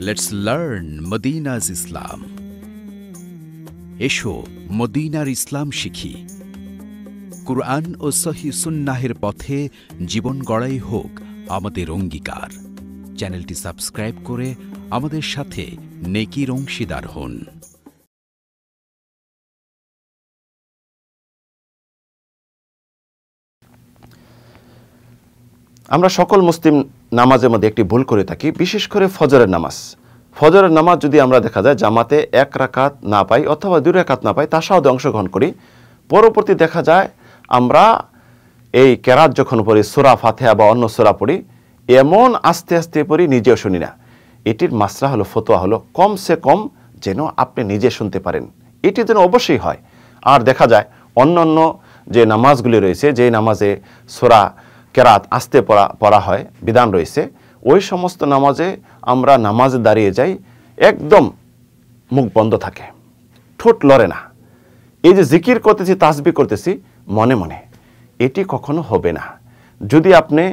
Let's learn মদিনাজ ইসলাম এসো, মদিনার ইসলাম শিখি। কুরআন ও সহি সুন্নাহের পথে জীবন গড়াই হোক আমাদের অঙ্গীকার। চ্যানেলটি সাবস্ক্রাইব করে আমাদের সাথে নেকির অংশীদার হন। আমরা সকল মুসলিম নামাজের মধ্যে একটি ভুল করে থাকি, বিশেষ করে ফজরের নামাজ। ফজরের নামাজ যদি আমরা দেখা যায়, জামাতে এক রাকাত না পাই অথবা দুই রাকাত না পাই তার সাথে অংশগ্রহণ করি, পরবর্তী দেখা যায়, আমরা এই কেরাত যখন পড়ি, সোরা ফাতেহা বা অন্য সোরা পড়ি, এমন আস্তে আস্তে পড়ি, নিজেও শুনি না। এটির মাসরা হলো, ফতোয়া হলো, কমসে কম যেন আপনি নিজে শুনতে পারেন। এটি যেন অবশ্যই হয়। আর দেখা যায় অন্য অন্য যে নামাজগুলি রয়েছে যে নামাজে সোরা কেরাত আসতে পড়া পড়া হয়, বিধান রয়েছে। ওই সমস্ত নামাজে আমরা নামাজে দাঁড়িয়ে যাই, একদম মুখ বন্ধ থাকে। ঠোঁট লড়ে না। এই যে জিকির করতেছি, তাসবি করতেছি, মনে মনে। এটি কখনো হবে না। যদি আপনি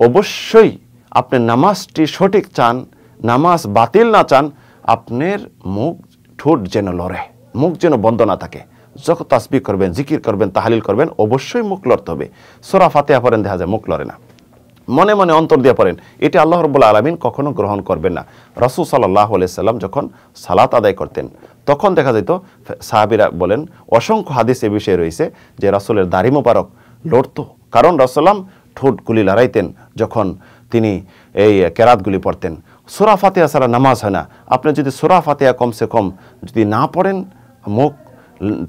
অবশ্যই আপনি নামাজটি সঠিক চান, নামাজ বাতিল না চান, আপনার মুখ, ঠোঁট যেন লড়ে, মুখ যেন বন্ধ না থাকে। যখন তাসবি করবেন, জিকির করবেন, তাহালিল করবেন, অবশ্যই মুখ লড়তে হবে। সোরা ফাতেহা পড়েন, দেখা যায় মুখ লড়ে না। মনে মনে অন্তর দিয়ে পড়েন, এটি আল্লাহ রব্বুল্লা আলমিন কখনো গ্রহণ করবেন না। রসুল সাল্লাহ সাল্লাম যখন সালাত আদায় করতেন, তখন দেখা যেত, সাহাবিরা বলেন, অসংখ্য হাদিস এ বিষয়ে রয়েছে যে রাসুলের দাড়ি মোবারক লড়ত। কারণ রসলাম ঠোঁটগুলি লড়াইতেন, যখন তিনি এই কেরাতগুলি পড়তেন। সোরা ফাতেহা ছাড়া নামাজ হয় না। আপনি যদি সোরা ফাতেহা কমসে কম যদি না পড়েন, মুখ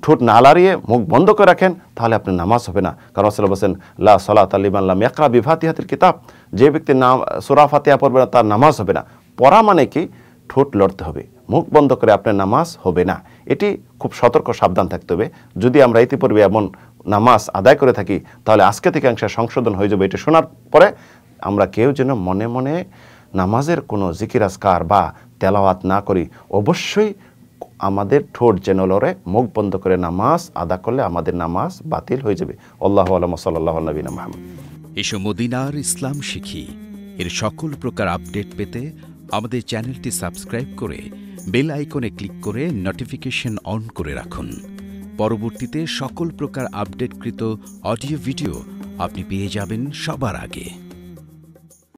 ঠোঁট না লাড়িয়ে মুখ বন্ধ করে রাখেন, তাহলে আপনি নামাজ হবে না। কারণ আসলে বলছেন, লা সলাত আলিমাল্লাম একরা বিভাতিহাতের কিতাব। যে ব্যক্তি নাম সোরা পড়বে না, তার নামাজ হবে না। পড়া মানে কি? ঠোঁট লড়তে হবে। মুখ বন্ধ করে আপনার নামাজ হবে না। এটি খুব সতর্ক সাবধান থাকতে হবে। যদি আমরা ইতিপূর্বে এমন নামাজ আদায় করে থাকি, তাহলে আজকে থেকে অংশে সংশোধন হয়ে যাবে। এটি শোনার পরে আমরা কেউ যেন মনে মনে নামাজের কোনো জিকির আজকার বা তেলাওয়াত না করি, অবশ্যই আমাদের ঠোঁট যেন লড়ে, মুখ বন্ধ করে নামাজ আদা করলে আমাদের নামাজ বাতিল হয়ে যাবে। আল্লাহ আলম সাল্লাহ নবীন মাহমুদ এসো মদিনার ইসলাম শিখি। এর সকল প্রকার আপডেট পেতে আমাদের চ্যানেলটি সাবস্ক্রাইব করে বেল আইকনে ক্লিক করে নোটিফিকেশন অন করে রাখুন। পরবর্তীতে সকল প্রকার আপডেটকৃত অডিও ভিডিও আপনি পেয়ে যাবেন সবার আগে।